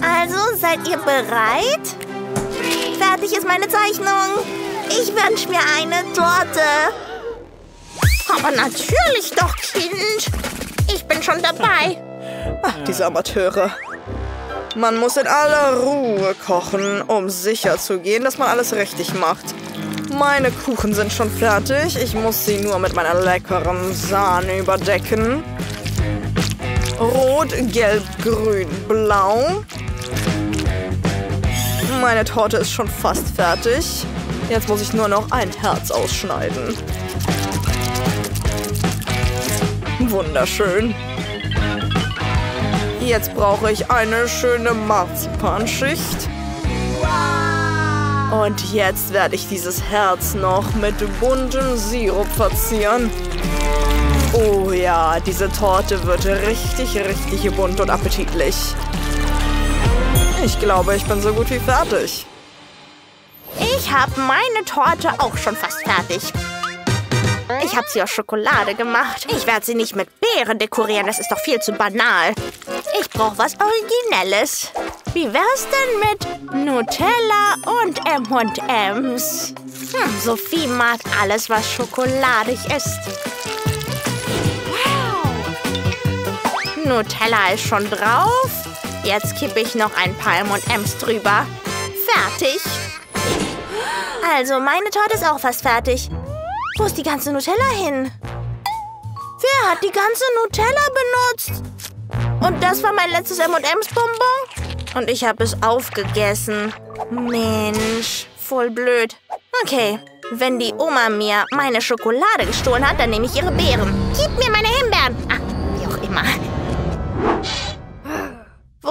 Also, seid ihr bereit? Fertig ist meine Zeichnung. Ich wünsche mir eine Torte. Aber natürlich doch, Kind. Ich bin schon dabei. Ach, diese Amateure. Man muss in aller Ruhe kochen, um sicher zu gehen, dass man alles richtig macht. Meine Kuchen sind schon fertig. Ich muss sie nur mit meiner leckeren Sahne überdecken. Rot, gelb, grün, blau. Meine Torte ist schon fast fertig. Jetzt muss ich nur noch ein Herz ausschneiden. Wunderschön. Jetzt brauche ich eine schöne Marzipanschicht. Und jetzt werde ich dieses Herz noch mit buntem Sirup verzieren. Oh ja, diese Torte wird richtig, richtig bunt und appetitlich. Ich glaube, ich bin so gut wie fertig. Ich habe meine Torte auch schon fast fertig. Ich habe sie aus Schokolade gemacht. Ich werde sie nicht mit Beeren dekorieren, das ist doch viel zu banal. Ich brauche was Originelles. Wie wär's denn mit Nutella und M&M's? Hm, Sophie mag alles, was schokoladig ist. Nutella ist schon drauf. Jetzt kippe ich noch ein paar M&M's drüber. Fertig. Also, meine Torte ist auch fast fertig. Wo ist die ganze Nutella hin? Wer hat die ganze Nutella benutzt? Und das war mein letztes M&M's Bonbon? Und ich habe es aufgegessen. Mensch, voll blöd. Okay, wenn die Oma mir meine Schokolade gestohlen hat, dann nehme ich ihre Beeren. Gib mir meine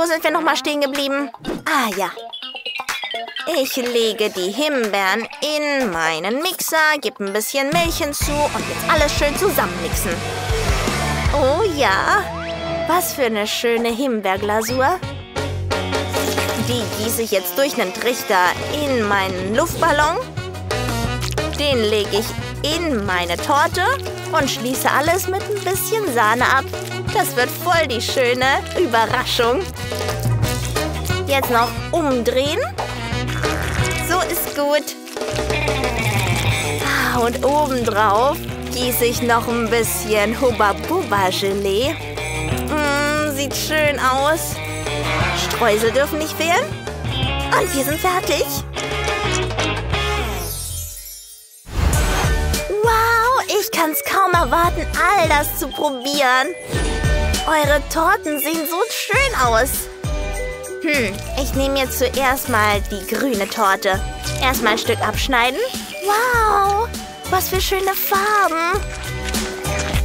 sind wir nochmal stehen geblieben? Ah, ja. Ich lege die Himbeeren in meinen Mixer, gebe ein bisschen Milch hinzu und jetzt alles schön zusammenmixen. Oh ja, was für eine schöne Himbeerglasur. Die gieße ich jetzt durch einen Trichter in meinen Luftballon. Den lege ich in meine Torte und schließe alles mit ein bisschen Sahne ab. Das wird voll die schöne Überraschung. Jetzt noch umdrehen. So ist gut. Ah, und obendrauf gieße ich noch ein bisschen Hubba-Bubba-Gelee. Mm, sieht schön aus. Streusel dürfen nicht fehlen. Und wir sind fertig. Wow, ich kann es kaum erwarten, all das zu probieren. Eure Torten sehen so schön aus. Hm, ich nehme mir zuerst mal die grüne Torte. Erstmal ein Stück abschneiden. Wow, was für schöne Farben.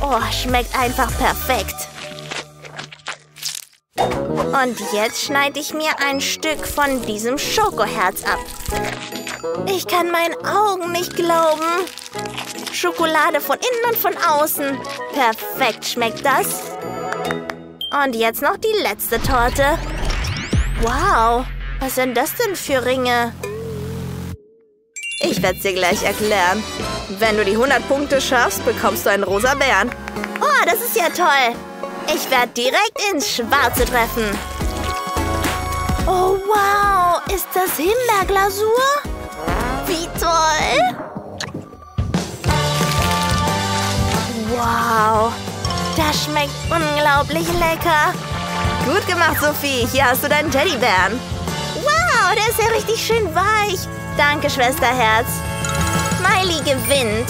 Oh, schmeckt einfach perfekt. Und jetzt schneide ich mir ein Stück von diesem Schokoherz ab. Ich kann meinen Augen nicht glauben. Schokolade von innen und von außen. Perfekt schmeckt das. Und jetzt noch die letzte Torte. Wow, was sind das denn für Ringe? Ich werde es dir gleich erklären. Wenn du die 100 Punkte schaffst, bekommst du einen rosa Bären. Oh, das ist ja toll. Ich werde direkt ins Schwarze treffen. Oh, wow. Ist das Himbeerglasur? Wie toll. Wow. Das schmeckt unglaublich lecker. Gut gemacht, Sophie. Hier hast du deinen Teddybären. Wow, der ist ja richtig schön weich. Danke, Schwesterherz. Miley gewinnt.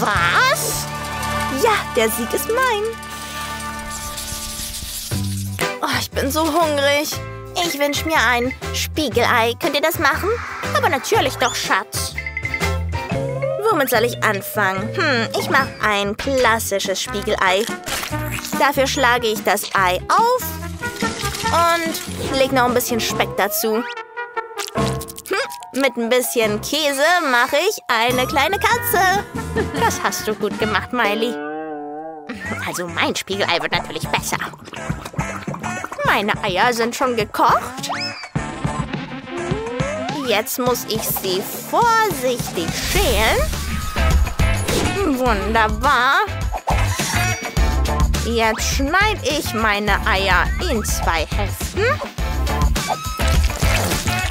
Was? Ja, der Sieg ist mein. Oh, ich bin so hungrig. Ich wünsche mir ein Spiegelei. Könnt ihr das machen? Aber natürlich doch, Schatz. Womit soll ich anfangen? Hm, ich mache ein klassisches Spiegelei. Dafür schlage ich das Ei auf und lege noch ein bisschen Speck dazu. Hm, mit ein bisschen Käse mache ich eine kleine Katze. Das hast du gut gemacht, Miley. Also mein Spiegelei wird natürlich besser. Meine Eier sind schon gekocht. Jetzt muss ich sie vorsichtig schälen. Wunderbar. Jetzt schneide ich meine Eier in zwei Hälften.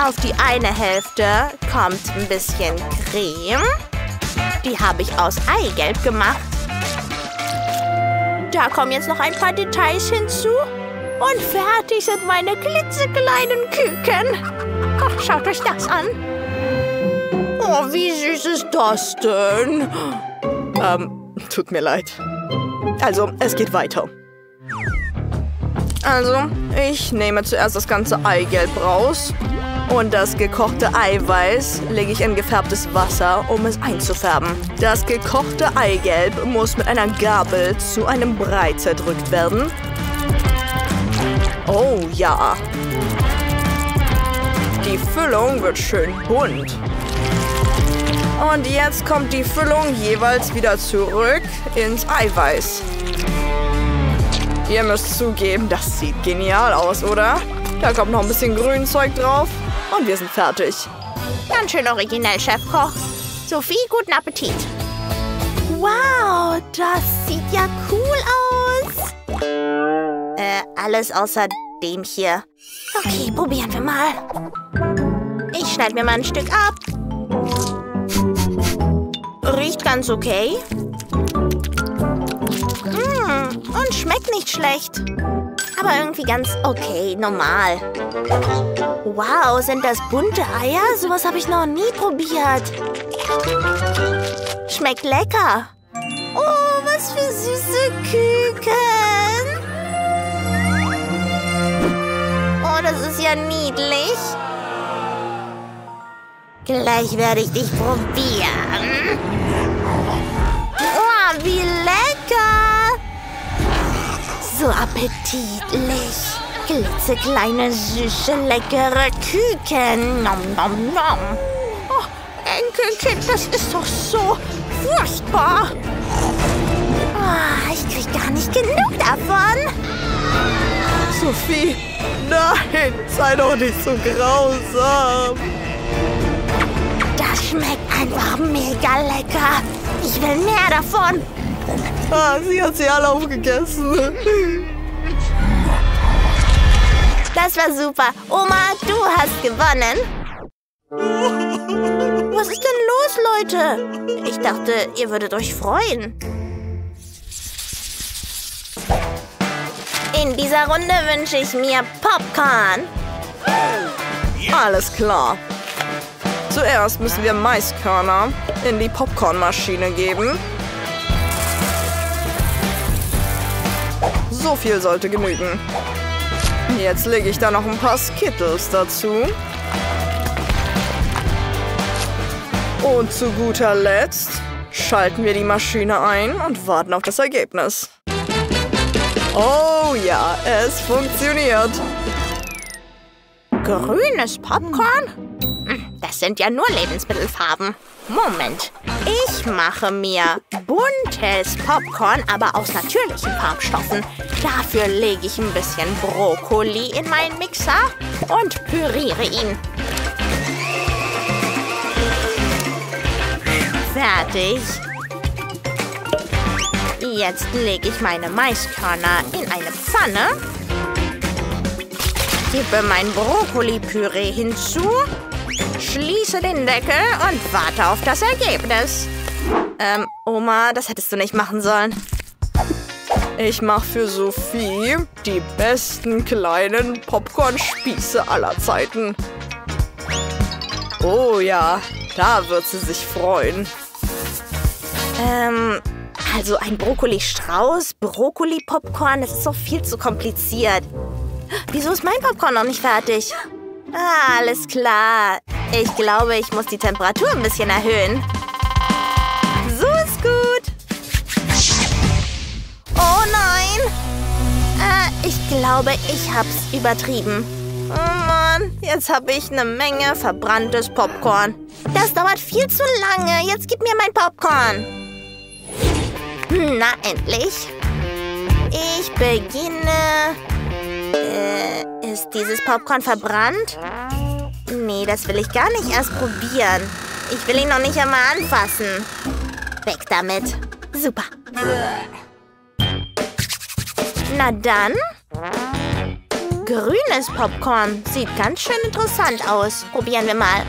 Auf die eine Hälfte kommt ein bisschen Creme. Die habe ich aus Eigelb gemacht. Da kommen jetzt noch ein paar Details hinzu. Und fertig sind meine klitzekleinen Küken. Oh, schaut euch das an. Oh, wie süß ist das denn? Ähm, tut mir leid. Also, es geht weiter. Also, ich nehme zuerst das ganze Eigelb raus. Und das gekochte Eiweiß lege ich in gefärbtes Wasser, um es einzufärben. Das gekochte Eigelb muss mit einer Gabel zu einem Brei zerdrückt werden. Oh ja. Die Füllung wird schön bunt. Und jetzt kommt die Füllung jeweils wieder zurück ins Eiweiß. Ihr müsst zugeben, das sieht genial aus, oder? Da kommt noch ein bisschen Grünzeug drauf und wir sind fertig. Ganz schön originell, Chefkoch. Sophie, guten Appetit. Wow, das sieht ja cool aus. Äh, alles außer dem hier. Okay, probieren wir mal. Ich schneide mir mal ein Stück ab. Riecht ganz okay. Mmh, und schmeckt nicht schlecht. Aber irgendwie ganz okay, normal. Wow, sind das bunte Eier? Sowas habe ich noch nie probiert. Schmeckt lecker. Oh, was für süße Küken. Oh, das ist ja niedlich. Gleich werde ich dich probieren. Oh, wie lecker! So appetitlich. Klitzekleine, süße, leckere Küken. Nom, nom, nom. Oh, Enkelkind, das ist doch so furchtbar. Oh, ich krieg gar nicht genug davon. Sophie, nein, sei doch nicht so grausam. Schmeckt einfach mega lecker. Ich will mehr davon. Ah, sie hat sie alle aufgegessen. Das war super. Oma, du hast gewonnen. Was ist denn los, Leute? Ich dachte, ihr würdet euch freuen. In dieser Runde wünsche ich mir Popcorn. Alles klar. Zuerst müssen wir Maiskörner in die Popcornmaschine geben. So viel sollte genügen. Jetzt lege ich da noch ein paar Skittles dazu. Und zu guter Letzt schalten wir die Maschine ein und warten auf das Ergebnis. Oh ja, es funktioniert. Grünes Popcorn? Sind ja nur Lebensmittelfarben. Moment. Ich mache mir buntes Popcorn, aber aus natürlichen Farbstoffen. Dafür lege ich ein bisschen Brokkoli in meinen Mixer und püriere ihn. Fertig. Jetzt lege ich meine Maiskörner in eine Pfanne Gebe mein Brokkoli-Püree hinzu, schließe den Deckel und warte auf das Ergebnis. Ähm, Oma, das hättest du nicht machen sollen. Ich mache für Sophie die besten kleinen Popcornspieße aller Zeiten. Oh ja, da wird sie sich freuen. Ähm, also ein Brokkoli-Strauß, Brokkoli-Popcorn, das ist doch viel zu kompliziert. Wieso ist mein Popcorn noch nicht fertig? Ah, alles klar. Ich glaube, ich muss die Temperatur ein bisschen erhöhen. So ist gut. Oh nein. Äh, ich glaube, ich hab's übertrieben. Oh Mann, jetzt habe ich eine Menge verbranntes Popcorn. Das dauert viel zu lange. Jetzt gib mir mein Popcorn. Na, endlich. Ich beginne. Äh, ist dieses Popcorn verbrannt? Nee, das will ich gar nicht erst probieren. Ich will ihn noch nicht einmal anfassen. Weg damit. Super. Na dann. Grünes Popcorn. Sieht ganz schön interessant aus. Probieren wir mal.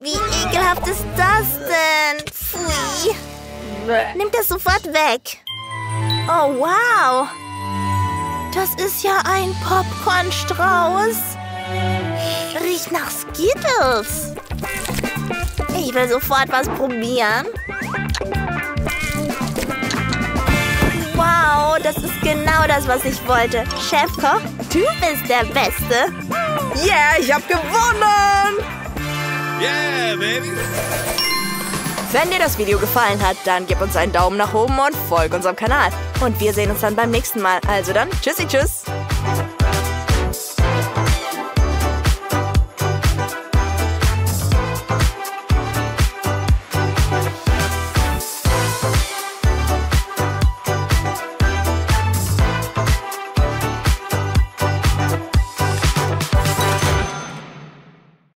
Wie ekelhaft ist das denn? Pfui. Nimm das sofort weg. Oh, wow. Das ist ja ein Popcornstrauß. Riecht nach Skittles. Ich will sofort was probieren. Wow, das ist genau das, was ich wollte. Chefkoch, du bist der Beste. Yeah, ich hab gewonnen! Yeah, baby. Wenn dir das Video gefallen hat, dann gib uns einen Daumen nach oben und folg unserem Kanal. Und wir sehen uns dann beim nächsten Mal. Also dann, tschüssi, tschüss.